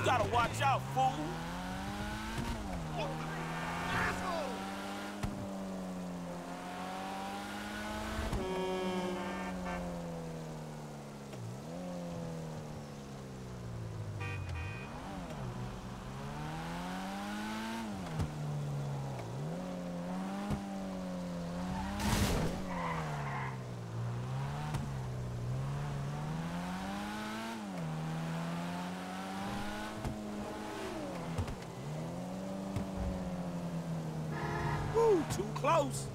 You gotta watch out, fool. Too close.